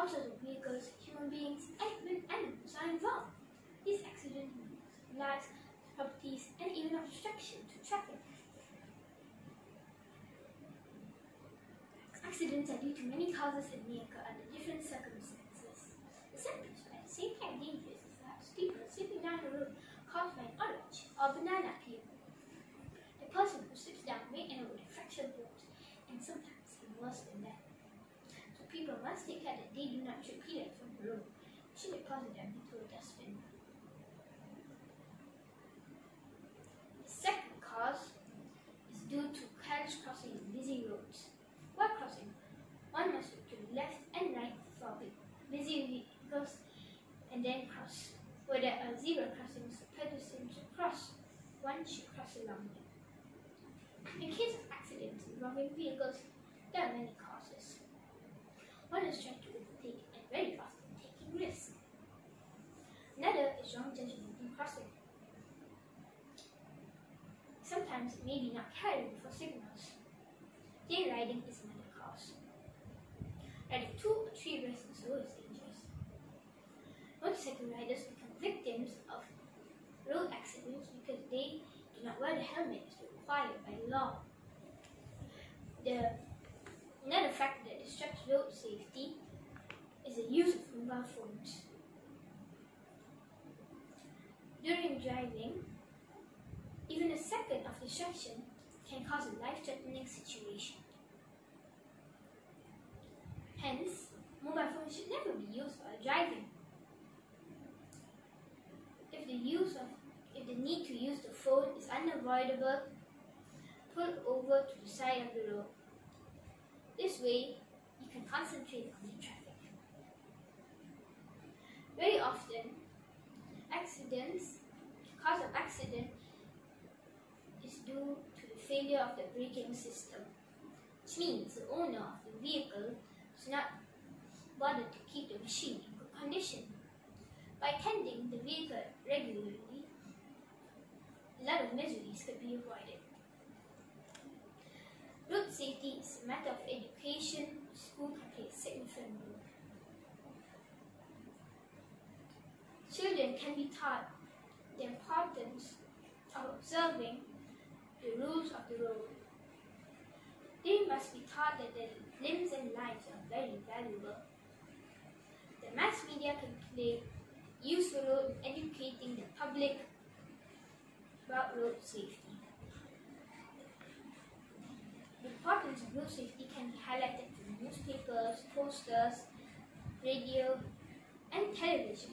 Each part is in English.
obsolete vehicles, human beings, and even animals are involved. These accidents lives, properties, and even obstruction to traffic. Accidents are due to many causes and may occur under different circumstances. The simplest way the same and dangerous is perhaps people sleeping down the road caused by and then cross. Where there are zebra crossings, pedestrians should cross. One should cross along them. In case of accidents involving vehicles, there are many causes. One is trying to overtake and very often taking risks. Another is wrong judgment in crossing. Sometimes it may be not caring for signals. Day riding is another cause. Riding two or three abreast is always. Motorcycle riders become victims of road accidents because they do not wear the helmet as required by law. The another factor that disrupts road safety is the use of mobile phones. During driving, even a second of distraction can cause a life-threatening situation. Hence, mobile phones should never be used while driving. If the use of if the need to use the phone is unavoidable, pull over to the side of the road. This way, you can concentrate on the traffic. Very often, accidents, cause of accident is due to the failure of the braking system, which means the owner of the vehicle does not bother to keep the machine in good condition. By tending the vehicle regularly, a lot of miseries could be avoided. Road safety is a matter of education. School can play a significant role. Children can be taught the importance of observing the rules of the road. They must be taught that their limbs and lives are very valuable. The mass media can play a useful role in educating the public about road safety. The importance of road safety can be highlighted through newspapers, posters, radio, and television.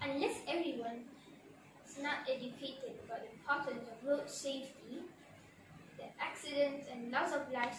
Unless everyone is not educated about the importance of road safety, the accidents and loss of lives